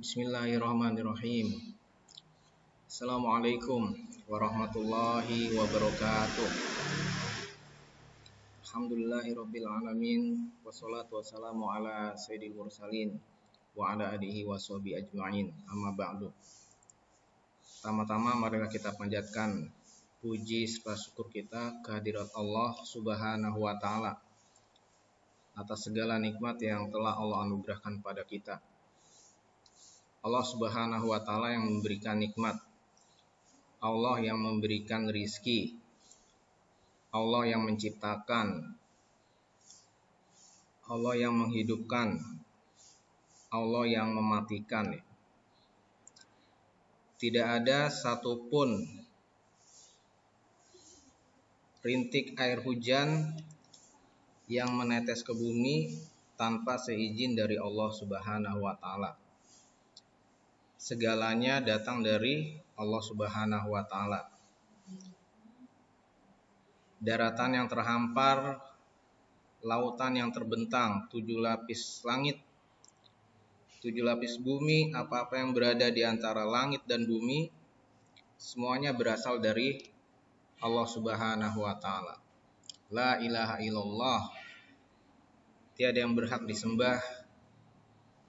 Bismillahirrahmanirrahim. Assalamualaikum warahmatullahi wabarakatuh. Alhamdulillahirabbil alamin wassalatu wassalamu ala sayyidil mursalin wa ala alihi washabi ajmain. Amma ba'du. Pertama-tama marilah kita panjatkan puji serta syukur kita kehadirat Allah Subhanahu wa taala atas segala nikmat yang telah Allah anugerahkan pada kita. Allah Subhanahu wa taala yang memberikan nikmat Allah yang memberikan rizki, Allah yang menciptakan, Allah yang menghidupkan, Allah yang mematikan. Tidak ada satupun rintik air hujan yang menetes ke bumi tanpa seizin dari Allah Subhanahu wa taala. Segalanya datang dari Allah Subhanahu wa taala. Daratan yang terhampar, lautan yang terbentang, tujuh lapis langit, tujuh lapis bumi, apa-apa yang berada di antara langit dan bumi, semuanya berasal dari Allah Subhanahu wa taala. La ilaha illallah. Tiada yang berhak disembah,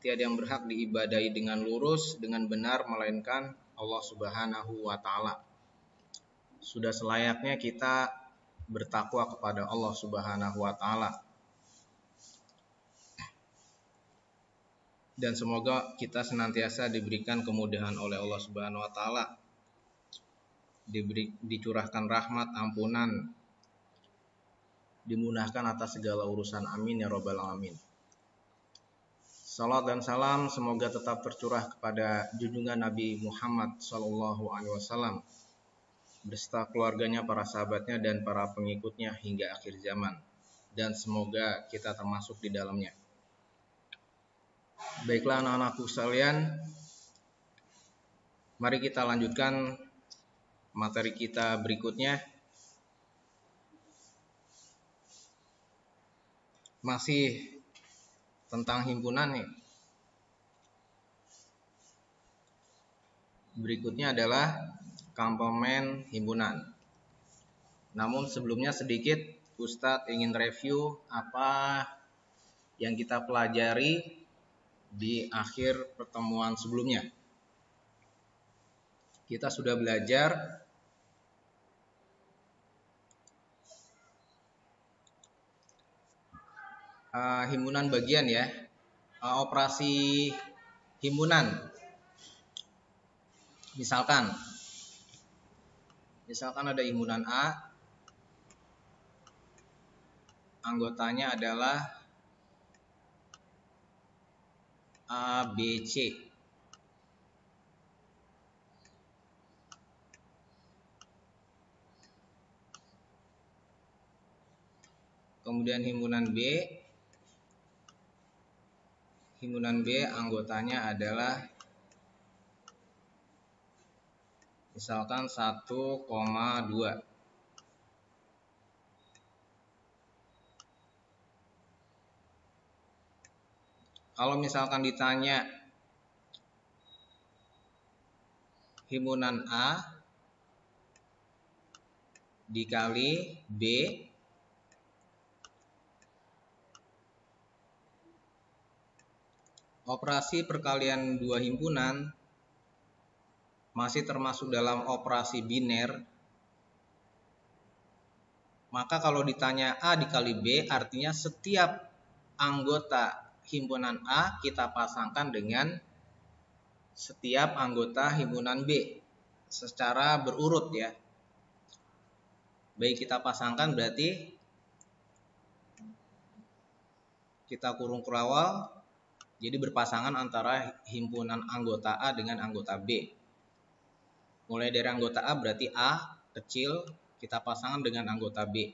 tiada yang berhak diibadahi dengan lurus, dengan benar melainkan Allah Subhanahu wa taala. Sudah selayaknya kita bertakwa kepada Allah Subhanahu wa taala. Dan semoga kita senantiasa diberikan kemudahan oleh Allah Subhanahu wa taala. Dicurahkan rahmat, ampunan, dimudahkan atas segala urusan. Amin ya robbal alamin. Salat dan salam semoga tetap tercurah kepada junjungan Nabi Muhammad Sallallahu Alaihi Wasallam beserta keluarganya, para sahabatnya, dan para pengikutnya hingga akhir zaman. Dan semoga kita termasuk di dalamnya. Baiklah anak-anakku sekalian, mari kita lanjutkan materi kita berikutnya. Masih tentang himpunan nih. Berikutnya adalah komponen himpunan. Namun sebelumnya sedikit Ustadz ingin review apa yang kita pelajari di akhir pertemuan sebelumnya. Kita sudah belajar uh, himpunan bagian ya. Uh, operasi himpunan. Misalkan. Misalkan ada himpunan A. Anggotanya adalah A B C. Kemudian himpunan B himpunan B anggotanya adalah misalkan 1,2 kalau misalkan ditanya himpunan A dikali B Operasi perkalian dua himpunan masih termasuk dalam operasi biner. Maka kalau ditanya A dikali B artinya setiap anggota himpunan A kita pasangkan dengan setiap anggota himpunan B secara berurut ya. Baik kita pasangkan berarti kita kurung kerawal jadi berpasangan antara himpunan anggota A dengan anggota B. Mulai dari anggota A berarti A kecil kita pasangan dengan anggota B.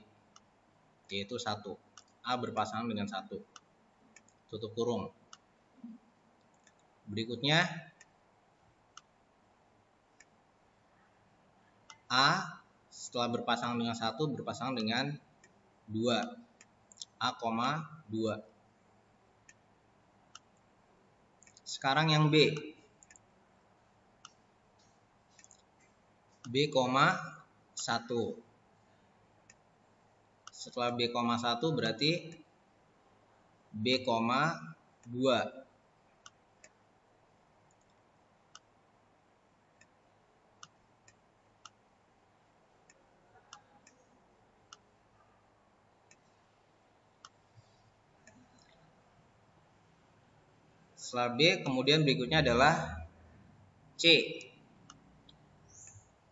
Yaitu satu. A berpasangan dengan satu. Tutup kurung. Berikutnya A setelah berpasangan dengan satu berpasangan dengan dua A, dua Sekarang yang B. B, 1. Setelah B, 1 berarti B, 2. Setelah B, kemudian berikutnya adalah C.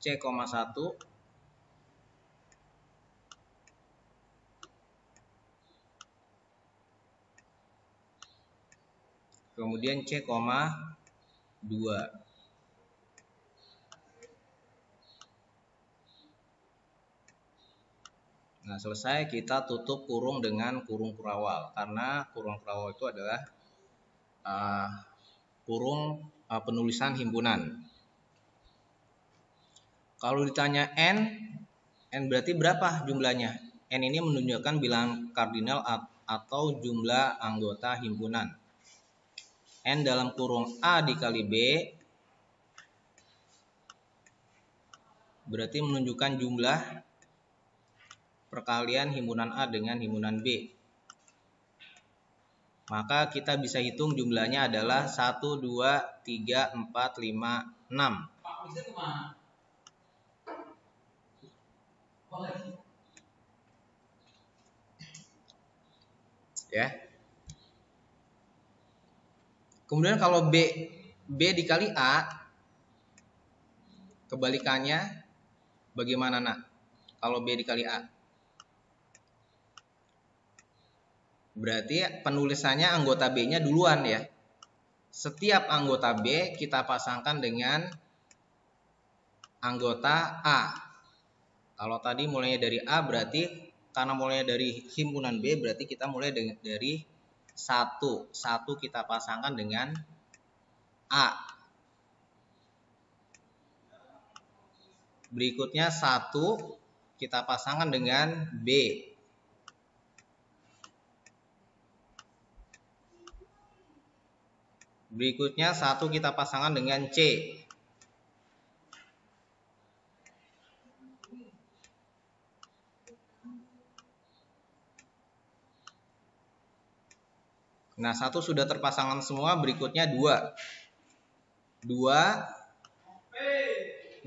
C, 1 kemudian C, 2 Nah selesai kita tutup kurung dengan kurung kurawal. Karena kurung kurawal itu adalah uh, kurung uh, penulisan himpunan. Kalau ditanya n, n berarti berapa jumlahnya? n ini menunjukkan bilangan kardinal atau jumlah anggota himpunan. n dalam kurung a dikali b berarti menunjukkan jumlah perkalian himpunan A dengan himpunan B. Maka kita bisa hitung jumlahnya adalah 1, 2, 3, 4, 5, 6. Ya. Kemudian kalau B B dikali A kebalikannya bagaimana nak? Kalau B dikali A Berarti penulisannya anggota B-nya duluan ya. Setiap anggota B kita pasangkan dengan anggota A. Kalau tadi mulainya dari A berarti karena mulainya dari himpunan B berarti kita mulai dari satu. Satu kita pasangkan dengan A. Berikutnya satu kita pasangkan dengan B. Berikutnya satu kita pasangkan dengan C. Nah, satu sudah terpasangkan semua, berikutnya dua. Dua,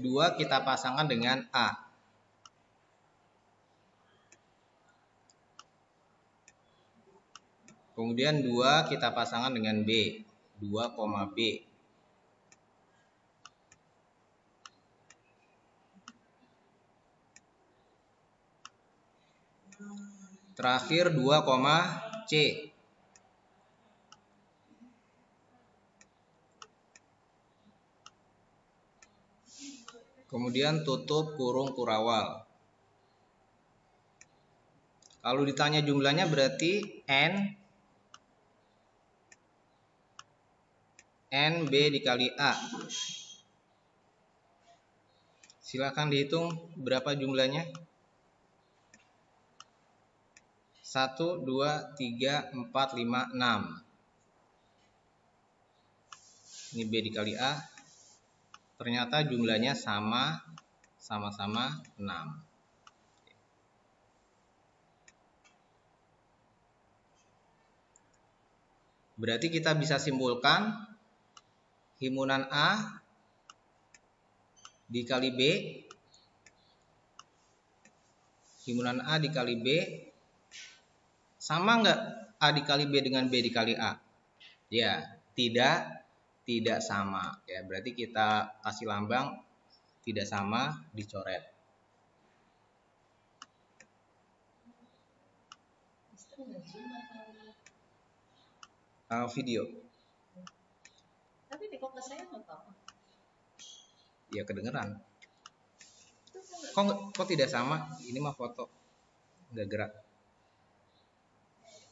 dua kita pasangkan dengan A. Kemudian dua kita pasangkan dengan B. 2, B. Terakhir 2, C. Kemudian tutup kurung kurawal. Kalau ditanya jumlahnya berarti N NB dikali A. Silakan dihitung berapa jumlahnya. 1, 2, 3, 4, 5, 6. Ini B dikali A. Ternyata jumlahnya sama, sama-sama 6. Berarti kita bisa simpulkan himpunan A dikali B. Himpunan A dikali B. Sama nggak A dikali B dengan B dikali A? Ya tidak tidak sama. Ya berarti kita kasih lambang tidak sama dicoret. Uh, video kok ke saya nggak ya kedengeran. Kok kok tidak sama? Ini mah foto. Nggak gerak.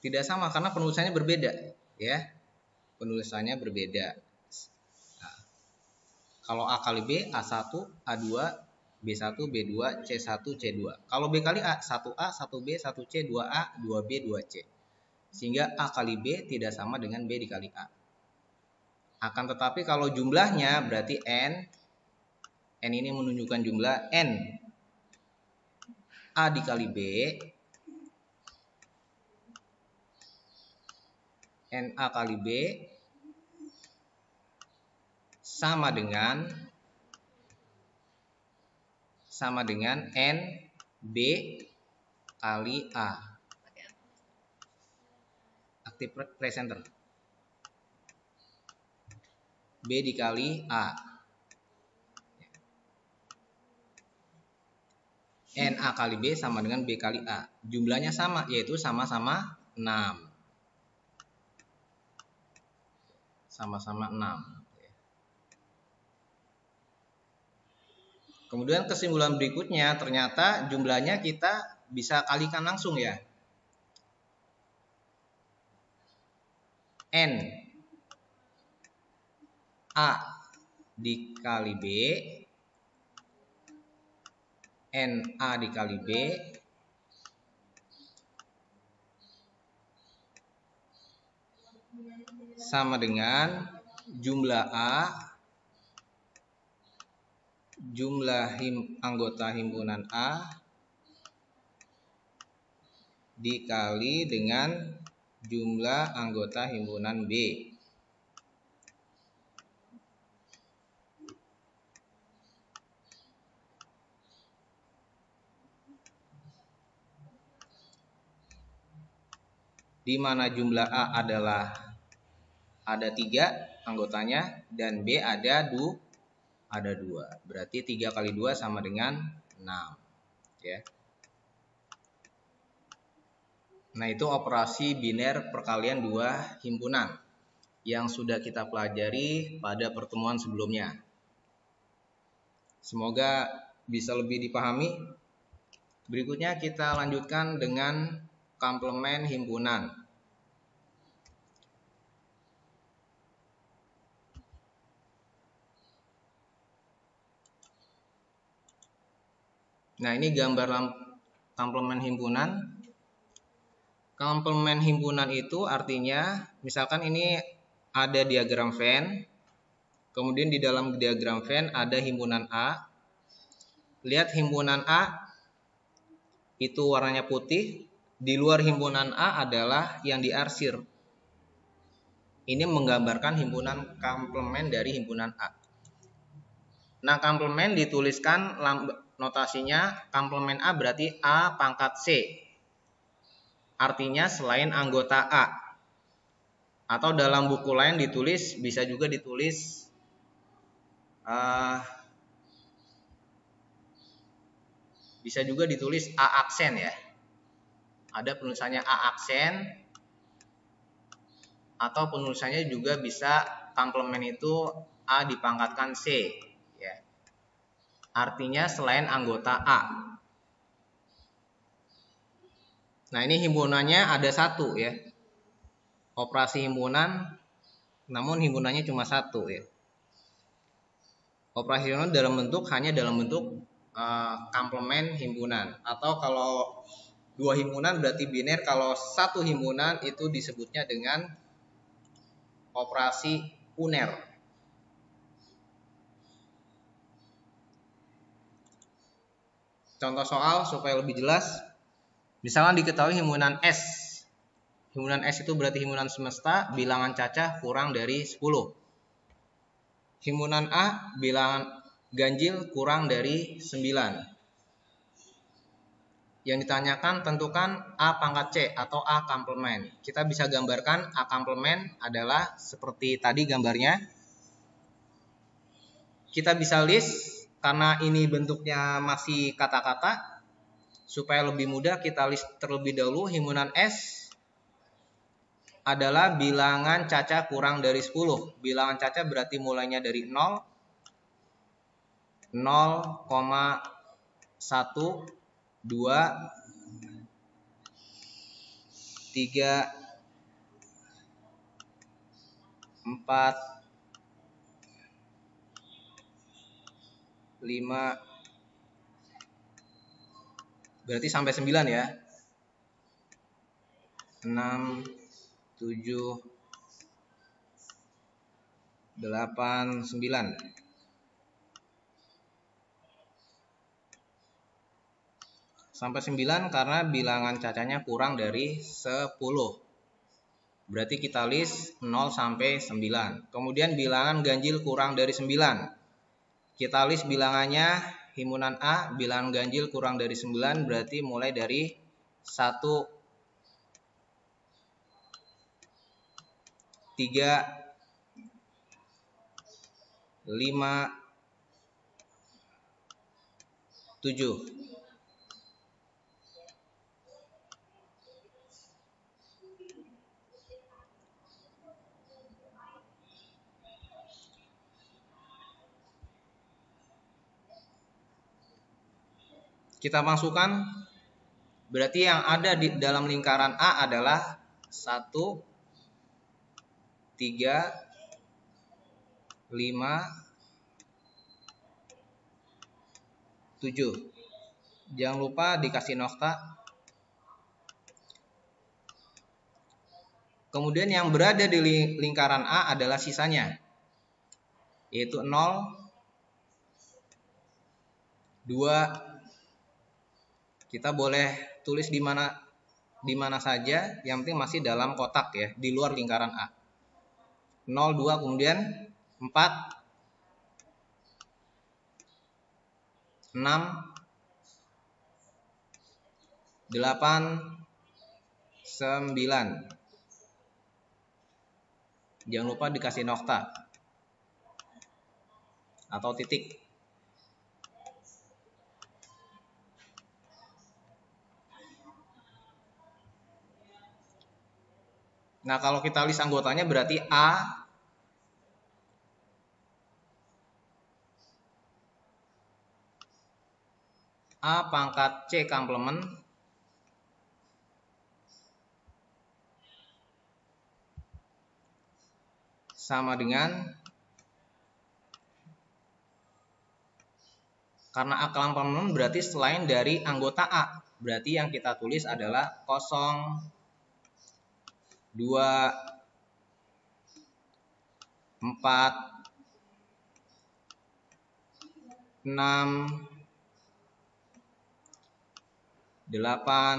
Tidak sama karena penulisannya berbeda ya. Penulisannya berbeda. Nah, kalau A kali B A1 A2 B1 B2 C1 C2 kalau B kali A 1A 1B 1C 2A 2B 2C sehingga A kali B tidak sama dengan B dikali A akan tetapi kalau jumlahnya berarti N N ini menunjukkan jumlah N. A dikali B N A kali B sama dengan sama dengan N B kali A. Aktif presenter B dikali A. NA kali B sama dengan B kali A. Jumlahnya sama yaitu sama-sama 6 sama-sama 6 Kemudian kesimpulan berikutnya ternyata jumlahnya kita bisa kalikan langsung ya. N A dikali B N A dikali B sama dengan jumlah A jumlah him, anggota himpunan A dikali dengan jumlah anggota himpunan B. Di mana jumlah A adalah ada tiga anggotanya dan B ada dua ada dua. Berarti 3 kali 2 sama dengan 6. Ya. Nah itu operasi biner perkalian dua himpunan yang sudah kita pelajari pada pertemuan sebelumnya. Semoga bisa lebih dipahami. Berikutnya kita lanjutkan dengan komplement himpunan. Nah, ini gambar komplement himpunan. Komplement himpunan itu artinya misalkan ini ada diagram Venn. Kemudian di dalam diagram Venn ada himpunan A. Lihat himpunan A itu warnanya putih. Di luar himpunan A adalah yang diarsir. Ini menggambarkan himpunan komplement dari himpunan A. Nah, komplement dituliskan notasinya komplement A berarti A pangkat C. Artinya selain anggota A. Atau dalam buku lain ditulis bisa juga ditulis uh, bisa juga ditulis A aksen ya. Ada penulisannya A aksen atau penulisannya juga bisa komplement itu A dipangkatkan C artinya selain anggota A. Nah ini himpunannya ada satu ya. Operasi himpunan namun himpunannya cuma satu ya. Operasi himpunan dalam bentuk hanya dalam bentuk uh, komplement himpunan atau kalau dua himpunan berarti biner kalau satu himpunan itu disebutnya dengan operasi uner Contoh soal supaya lebih jelas. Misalnya diketahui himpunan S. Himpunan S itu berarti himpunan semesta, bilangan cacah kurang dari 10. Himpunan A, bilangan ganjil kurang dari 9. Yang ditanyakan tentukan A pangkat C atau A komplement. Kita bisa gambarkan A komplement adalah seperti tadi gambarnya. Kita bisa list karena ini bentuknya masih kata-kata supaya lebih mudah kita list terlebih dahulu himpunan S adalah bilangan caca kurang dari 10 bilangan caca berarti mulainya dari 0 0,1 2 4 5 5 berarti sampai 9 ya? 6 7 8 9 sampai 9 karena bilangan cacanya kurang dari 10. Berarti kita list 0 sampai 9. Kemudian bilangan ganjil kurang dari 9. Kita list bilangannya himpunan A, bilangan ganjil kurang dari 9 berarti mulai dari 1 3 5 7 kita masukkan. Berarti yang ada di dalam lingkaran A adalah 1 3 5 7 jangan lupa dikasih nokta. Kemudian yang berada di lingkaran A adalah sisanya yaitu 0 2 kita boleh tulis di mana di mana saja yang penting masih dalam kotak ya di luar lingkaran A. 02 kemudian 4 6 8 9 jangan lupa dikasih nokta atau titik Nah, kalau kita list anggotanya berarti A. A pangkat C komplement. Sama dengan karena A komplement berarti selain dari anggota A berarti yang kita tulis adalah 0 dua. Empat. Enam. Delapan.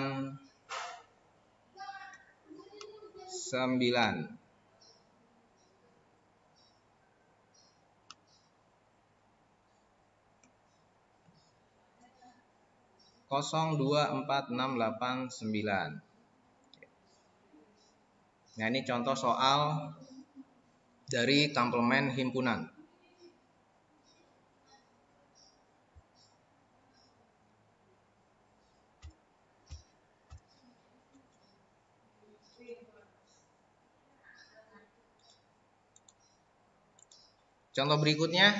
Sembilan. Kosong dua empat enam delapan sembilan Nah ini contoh soal dari komplement himpunan. Contoh berikutnya,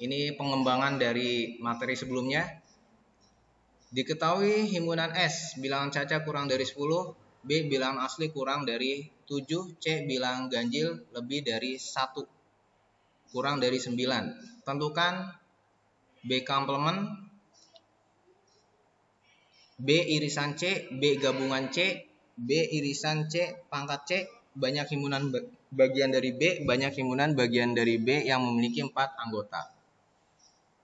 ini pengembangan dari materi sebelumnya. Diketahui himpunan S bilangan caca kurang dari 10 B bilang asli kurang dari 7, C bilang ganjil lebih dari 1, kurang dari 9. Tentukan B komplement, B irisan C, B gabungan C, B irisan C, pangkat C, banyak himpunan bagian dari B, banyak himpunan bagian dari B yang memiliki 4 anggota.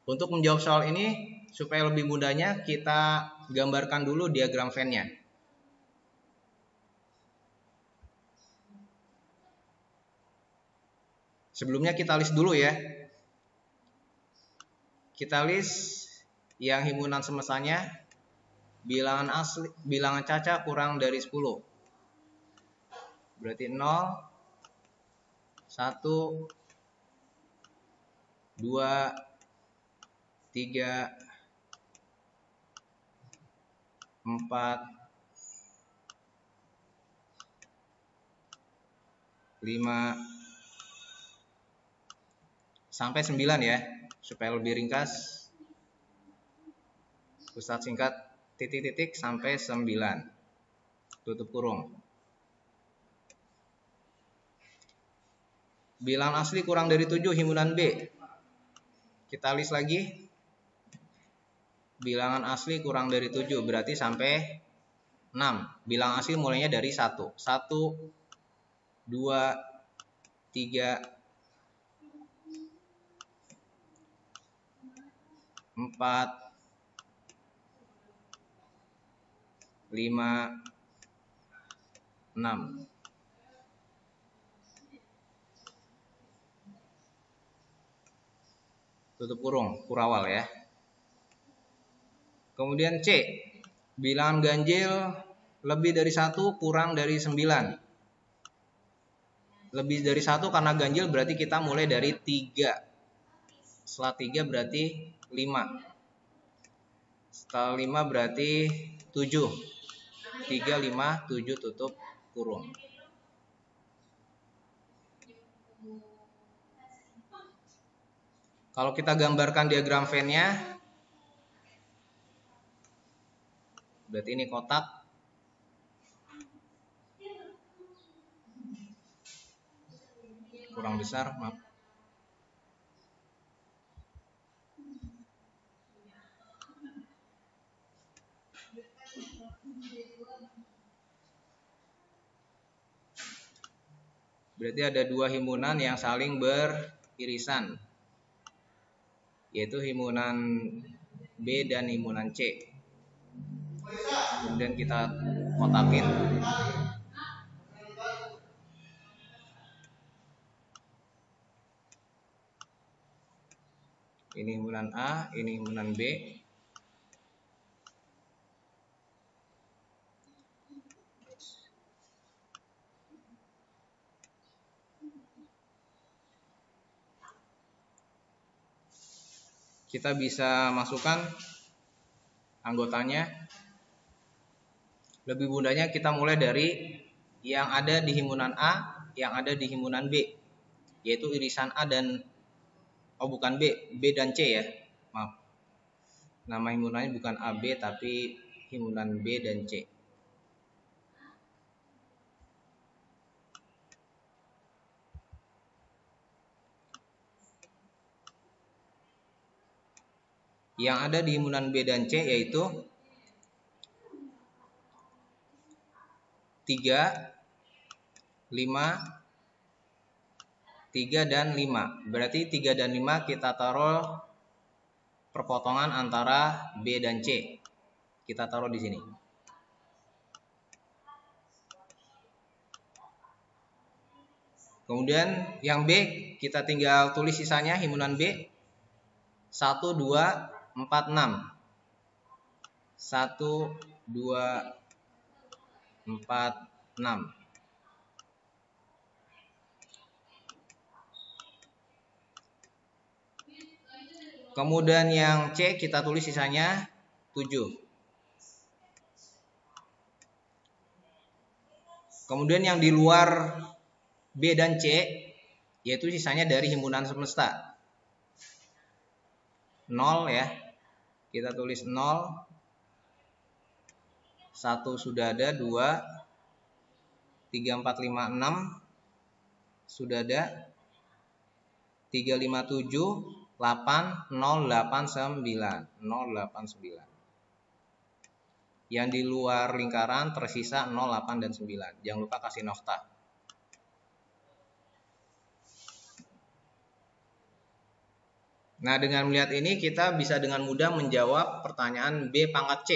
Untuk menjawab soal ini, supaya lebih mudahnya, kita gambarkan dulu diagram Venn-nya. Sebelumnya kita list dulu ya. Kita list yang himpunan semestanya bilangan asli bilangan caca kurang dari 10. Berarti 0 1 2 3 4 5 sampai 9 ya supaya lebih ringkas. Ustadz singkat titik-titik sampai 9 tutup kurung. Bilang asli kurang dari 7 himpunan B. Kita list lagi. Bilangan asli kurang dari 7 berarti sampai 6 bilang asli mulainya dari 1 1 2 3 empat. 5 6 tutup kurung kurawal ya. Kemudian C. Bilangan ganjil lebih dari satu kurang dari 9 lebih dari satu karena ganjil berarti kita mulai dari 3 setelah 3 berarti 5 setelah 5 berarti 7 3, 5, 7 tutup kurung Kalau kita gambarkan diagram Venn-nya, berarti ini kotak. Kurang besar, maaf. Berarti ada dua himpunan yang saling beririsan yaitu himpunan B dan himpunan C. Kemudian kita kotakin. Ini himpunan A, ini himpunan B. kita bisa masukkan anggotanya. Lebih mudahnya kita mulai dari yang ada di himpunan A, yang ada di himpunan B, yaitu irisan A dan oh bukan B, B dan C ya. Maaf. Nama himpunannya bukan AB tapi himpunan B dan C. yang ada di himpunan B dan C yaitu 3 5 3 dan 5. Berarti 3 dan 5 kita taruh perpotongan antara B dan C. Kita taruh di sini. Kemudian yang B kita tinggal tulis sisanya himpunan B 1 2 empat enam satu dua empat enam Kemudian yang C kita tulis sisanya 7. Kemudian yang di luar B dan C yaitu sisanya dari himpunan semesta. 0 ya. Kita tulis 0. 1 sudah ada, 2 3 4 5 6 sudah ada. 3 5 7 8 0 8 9 0 8 9. Yang di luar lingkaran tersisa 0 8 dan 9. Jangan lupa kasih nokta. Nah, dengan melihat ini kita bisa dengan mudah menjawab pertanyaan B pangkat C.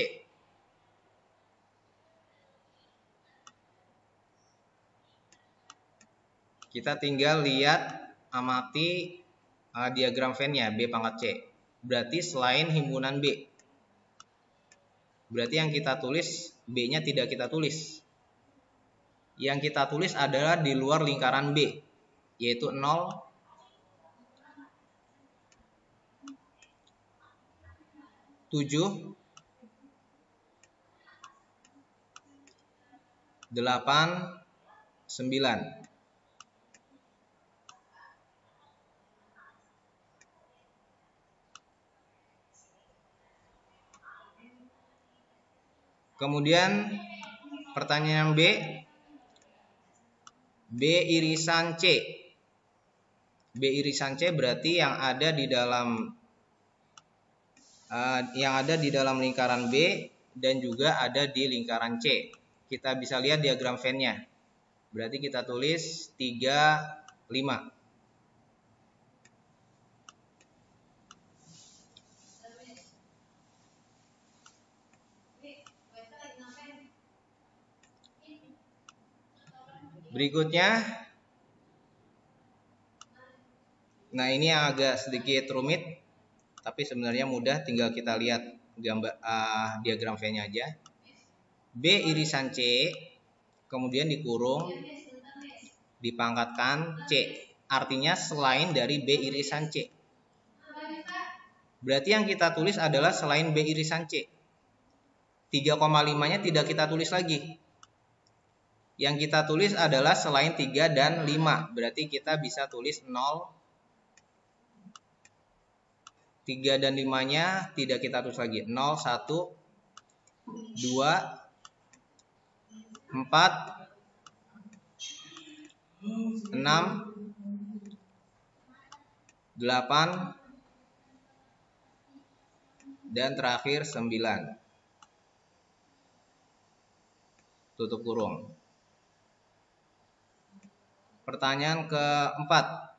Kita tinggal lihat amati uh, diagram Venn-nya B pangkat C. Berarti selain himpunan B. Berarti yang kita tulis B-nya tidak kita tulis. Yang kita tulis adalah di luar lingkaran B, yaitu 0, 7 delapan sembilan. Kemudian pertanyaan B B irisan C. B irisan C berarti yang ada di dalam Eh, yang ada di dalam lingkaran B dan juga ada di lingkaran C. Kita bisa lihat diagram Venn-nya. Berarti kita tulis 3, 5. Berikutnya, nah ini yang agak sedikit rumit, tapi sebenarnya mudah tinggal kita lihat gambar uh, diagram V-nya aja. B irisan C kemudian dikurung dipangkatkan C. Artinya selain dari B irisan C. Berarti yang kita tulis adalah selain B irisan C. 3,5-nya tidak kita tulis lagi. Yang kita tulis adalah selain 3 dan 5. Berarti kita bisa tulis 0, 3 dan 5-nya tidak kita tulis lagi. 0, 1, 2, 4, 6 8 dan terakhir 9 tutup kurung. Pertanyaan keempat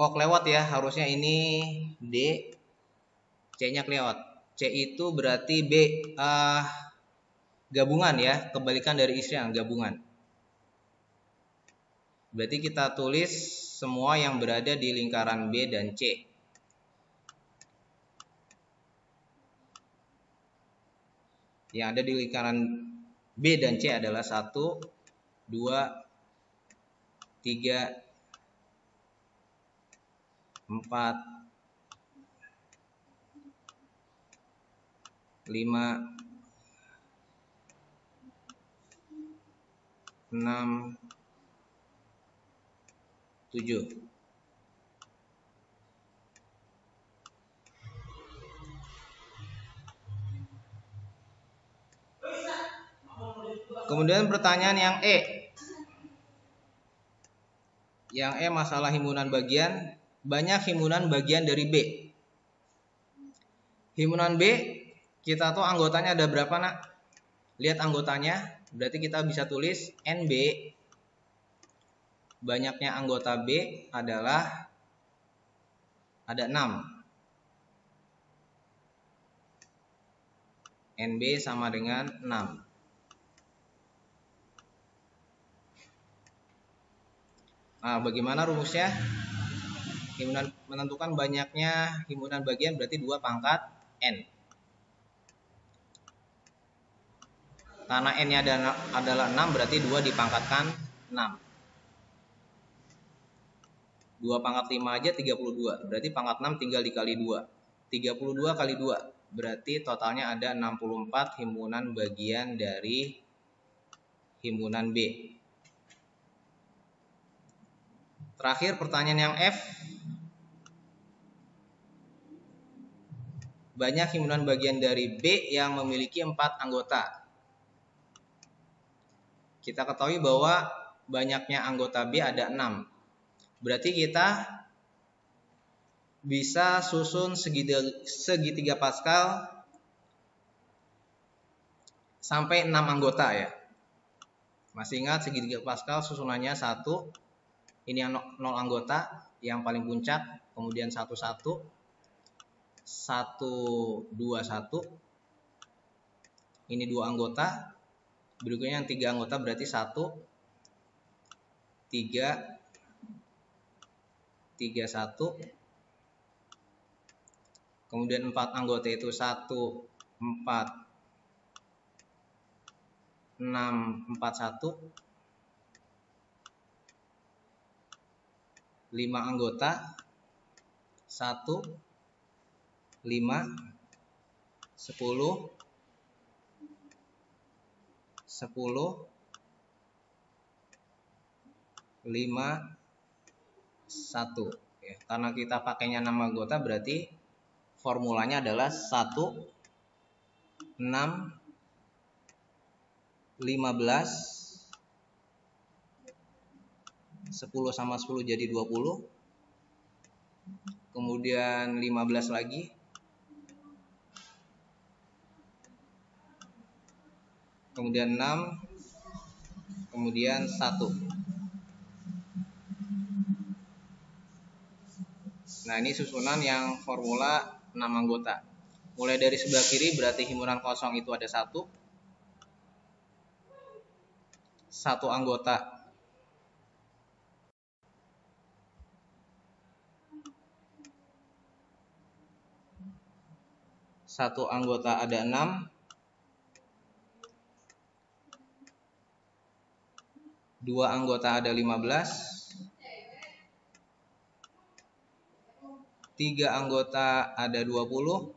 oh kelewat ya harusnya ini D. C nya kelewat. C itu berarti B uh, gabungan ya kebalikan dari istri yang gabungan. Berarti kita tulis semua yang berada di lingkaran B dan C. Yang ada di lingkaran B dan C adalah 1, 2, 3, 4, 5, 6, 7 Kemudian pertanyaan yang E. Yang E masalah himpunan bagian, banyak himpunan bagian dari B. Himpunan B, kita tahu anggotanya ada berapa, Nak? Lihat anggotanya, berarti kita bisa tulis NB banyaknya anggota B adalah ada 6. NB sama dengan 6. Nah, bagaimana rumusnya? Himpunan menentukan banyaknya himpunan bagian berarti 2 pangkat N. Karena N-nya adalah 6 berarti 2 dipangkatkan 6. 2 pangkat 5 aja 32. Berarti pangkat 6 tinggal dikali 2. 32 kali 2. Berarti totalnya ada 64 himpunan bagian dari himpunan B. Terakhir pertanyaan yang F. banyak himpunan bagian dari B yang memiliki empat anggota. Kita ketahui bahwa banyaknya anggota B ada enam. Berarti kita bisa susun segitiga, Pascal sampai 6 anggota ya. Masih ingat segitiga Pascal susunannya satu, ini yang nol anggota yang paling puncak, kemudian satu-satu, 1, 2, 1. Ini dua anggota. Berikutnya yang tiga anggota berarti 1, 3, 3, 1. Kemudian empat anggota itu 1, 4, 641 5 anggota satu 5 10 10 5 satu ya. karena kita pakainya nama anggota berarti formulanya adalah 1 6 15 10 sama 10 jadi 20 kemudian 15 lagi kemudian 6 kemudian 1 Nah, ini susunan yang formula 6 anggota. Mulai dari sebelah kiri berarti himpunan kosong itu ada 1. 1 satu anggota satu anggota ada enam dua anggota ada lima belas. Tiga anggota ada dua puluh.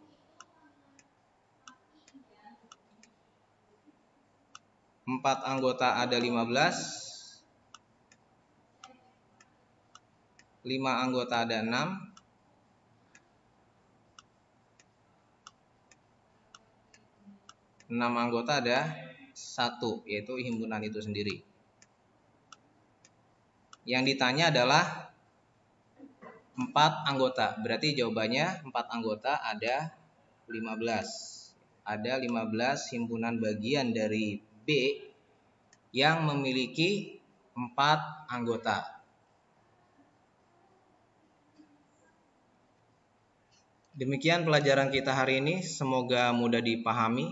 Empat anggota ada lima belas. Lima anggota ada enam. 6 anggota ada satu yaitu himpunan itu sendiri. Yang ditanya adalah empat anggota. Berarti jawabannya empat anggota ada 15. Ada 15 himpunan bagian dari B yang memiliki empat anggota. Demikian pelajaran kita hari ini, semoga mudah dipahami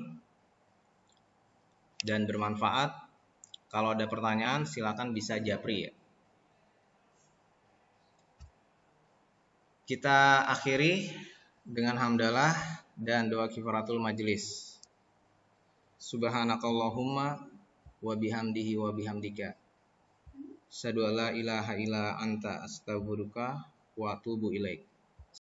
dan bermanfaat. Kalau ada pertanyaan silakan bisa japri ya. Kita akhiri dengan hamdalah dan doa kifaratul majlis. Subhanakallahumma wa bihamdihi wa bihamdika. Sadu la ilaha illa anta astaghfiruka wa atubu ilaik.